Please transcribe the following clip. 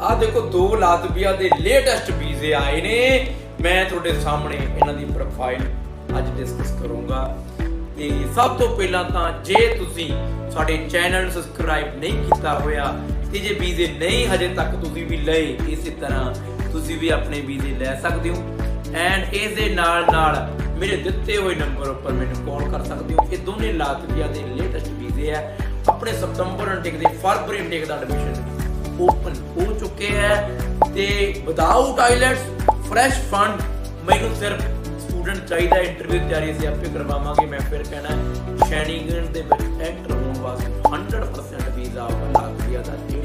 ਆ ਦੇਖੋ ਦੋ ਲਾਤਵੀਆ ਦੇ ਲੇਟੈਸਟ ਵੀਜ਼ੇ ਆਏ ਨੇ। ਮੈਂ ਤੁਹਾਡੇ ਸਾਹਮਣੇ ਇਹਨਾਂ ਦੀ ਪ੍ਰੋਫਾਈਲ ਅੱਜ ਡਿਸਕਸ ਕਰੂੰਗਾ। ਤੇ ਸਭ ਤੋਂ ਪਹਿਲਾਂ ਤਾਂ ਜੇ ਤੁਸੀਂ ਸਾਡੇ ਚੈਨਲ ਨੂੰ ਸਬਸਕ੍ਰਾਈਬ ਨਹੀਂ ਕੀਤਾ ਹੋਇਆ ਤੇ ਜੇ ਵੀਜ਼ੇ ਨਹੀਂ ਹਜੇ ਤੱਕ ਤੁਸੀਂ ਵੀ ਲਏ, ਇਸੇ ਤਰ੍ਹਾਂ ਤੁਸੀਂ ਵੀ ਆਪਣੇ ਵੀਜ਼ੇ ਲੈ ਸਕਦੇ ਹੋ। ਐਂਡ ਇਸ ਦੇ ਨਾਲ ਨਾਲ ਮੇਰੇ ਦਿੱਤੇ ਹੋਏ ਨੰਬਰ ਉੱਪਰ ਮੈਨੂੰ ਕਾਲ ਕਰ ਸਕਦੇ ਹੋ। ਇਹ ਦੋਨੇ ਲਾਤਵੀਆ ਦੇ ਲੇਟੈਸਟ ਵੀਜ਼ੇ ਆ। ਆਪਣੇ ਸਤੰਬਰ ਇਨਟੇਕ ਦੇ ਫਰਵਰੀ ਇਨਟੇਕ ਦਾ ਐਡਮਿਸ਼ਨ ਓਪਨ ਹੋ ਚੁੱਕੇ ਹੈ ਤੇ ਵਿਦਆਊਟ ਆਈਲੈਟਸ ਫਰੈਸ਼ ਫੰਡ ਮੈਨੂੰ ਸਿਰਫ ਸਟੂਡੈਂਟ ਚਾਹੀਦਾ ਇੰਟਰਵਿਊ ਤਿਆਰੀ ਸੀ ਆਪੇ ਕਰਵਾਵਾਂਗੇ। ਮੈਂ ਫਿਰ ਕਹਿਣਾ ਸ਼ੈਨੀਗਨ ਦੇ ਵਿੱਚ ਐਂਟਰ ਹੋਣ ਵਾਸਤੇ 100% ਵੀਜ਼ਾ ਆਫਰ ਲੱਗ ਗਿਆ ਦਾ।